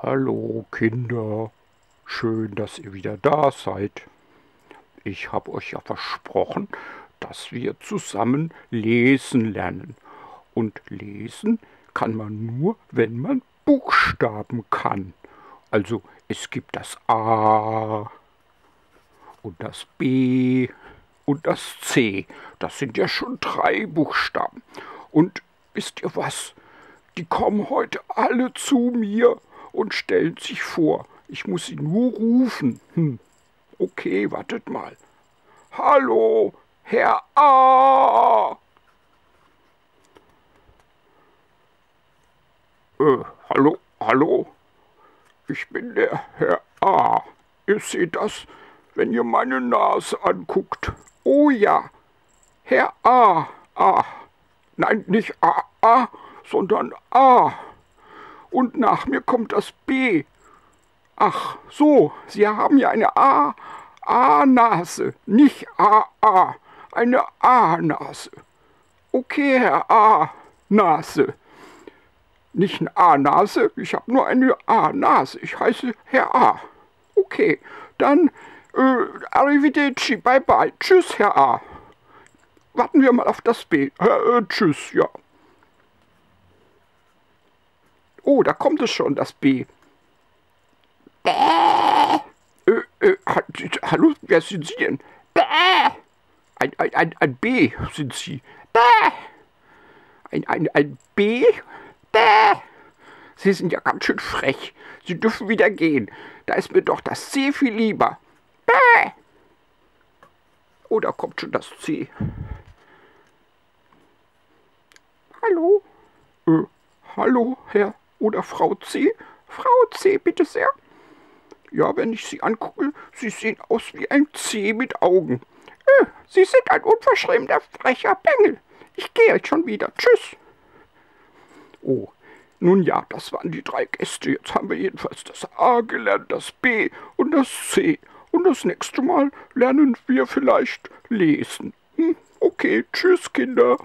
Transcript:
Hallo Kinder, schön, dass ihr wieder da seid. Ich habe euch ja versprochen, dass wir zusammen lesen lernen. Und lesen kann man nur, wenn man Buchstaben kann. Also es gibt das A und das B und das C. Das sind ja schon drei Buchstaben. Und wisst ihr was? Die kommen heute alle zu mir und stellen sich vor. Ich muss sie nur rufen. Hm. Okay, wartet mal. Hallo, Herr A. Äh, hallo, hallo. Ich bin der Herr A. Ihr seht das, wenn ihr meine Nase anguckt. Oh ja, Herr A. A. Nein, nicht A, A, sondern A und nach mir kommt das B. Ach so, Sie haben ja eine A, A-Nase, nicht A-A, eine A-Nase. Okay, Herr A-Nase. Nicht eine A-Nase, ich habe nur eine A-Nase. Ich heiße Herr A. Okay, dann äh, arrivederci, bye bye. Tschüss, Herr A. Warten wir mal auf das B. Äh, äh, tschüss, ja. Oh, da kommt es schon, das B. Bäh. Äh, äh, hallo, wer sind Sie denn? Bäh. Ein, ein, ein, ein B sind Sie. Bäh. Ein, ein, ein B? Bäh. Sie sind ja ganz schön frech. Sie dürfen wieder gehen. Da ist mir doch das C viel lieber. Bäh. Oh, da kommt schon das C. Hallo? Äh, hallo, Herr oder Frau C? Frau C, bitte sehr. Ja, wenn ich Sie angucke, Sie sehen aus wie ein C mit Augen. Äh, Sie sind ein unverschämter, frecher Bengel. Ich gehe jetzt schon wieder. Tschüss. Oh, nun ja, das waren die drei Gäste. Jetzt haben wir jedenfalls das A gelernt, das B und das C. Und das nächste Mal lernen wir vielleicht lesen. Hm, okay, tschüss, Kinder.